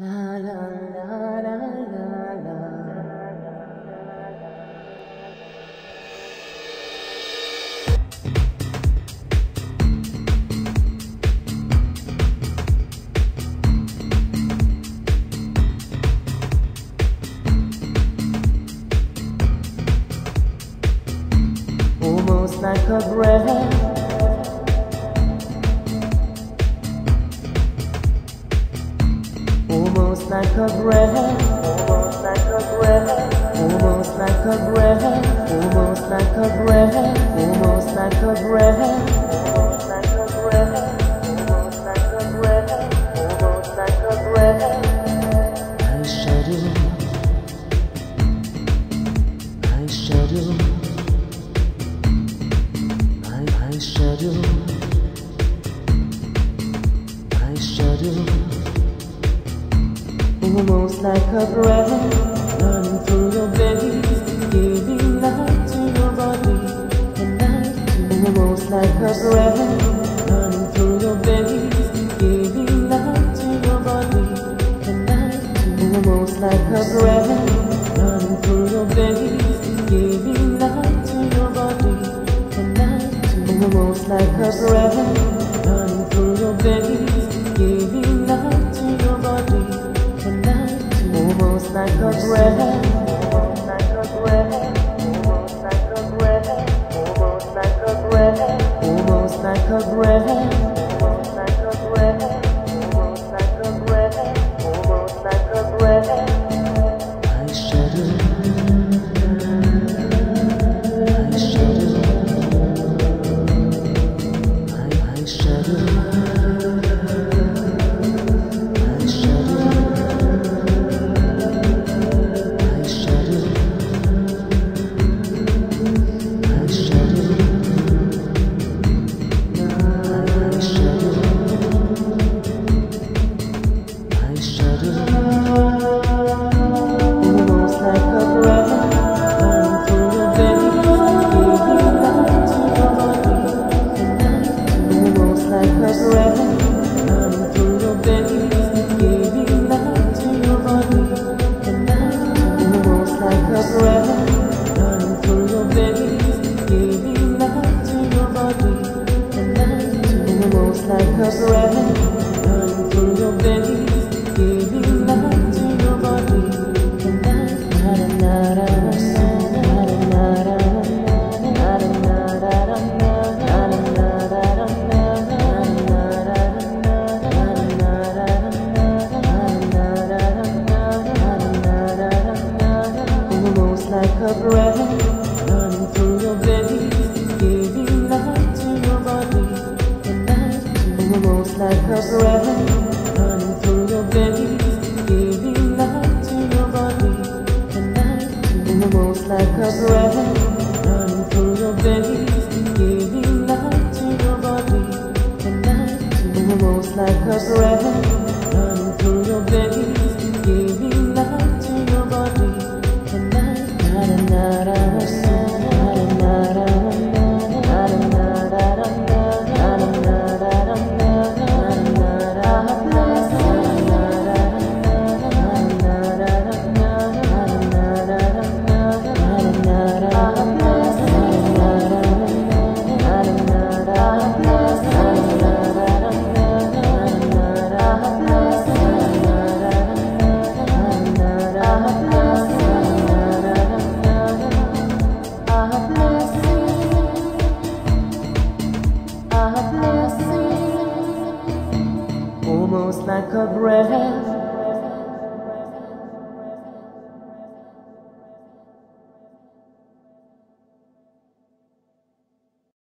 La la la la la la. Almost like a breath a breath, almost like a breath, almost like a breath, almost like a breath, almost like a breath, almost like a almost like a almost like a. I shadow, I shadow, I I shadow, I shadow. Almost like a breath running through your veins, giving life to your body. And life almost like a breath running through your veins, giving life to your body. And life almost like a breath running through your veins, giving life to your body. And life almost like a breath running through your veins, giving I shudder. I, I shadow. her Like a. almost like a breath running through your veins, giving life to your body and life to almost like a breath running through your veins, giving life to your body and life to almost like a breath running through your veins, giving life to your body and life. Na na na